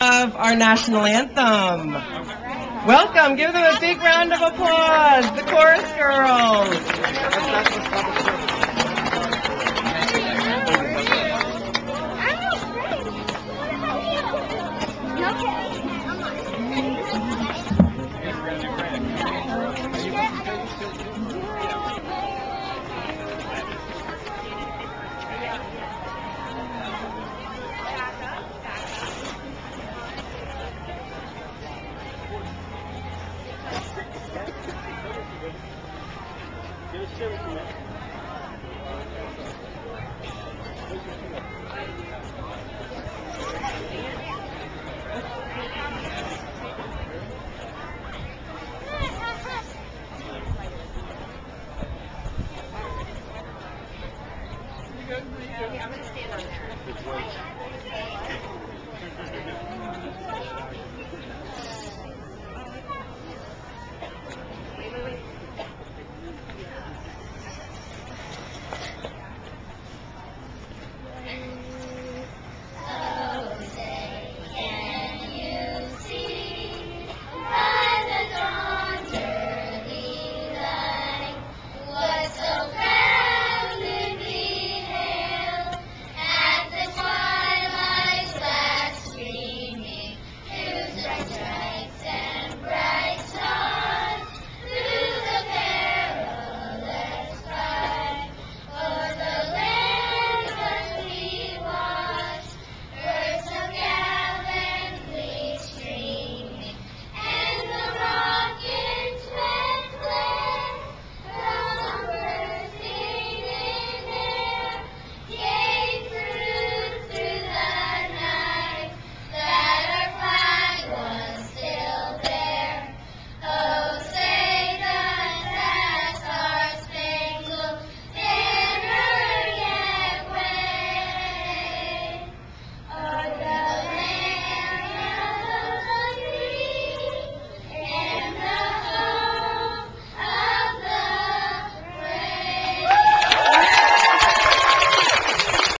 of our national anthem. Welcome, give them a big round of applause, the chorus girls. Yeah, I'm going to stand on there.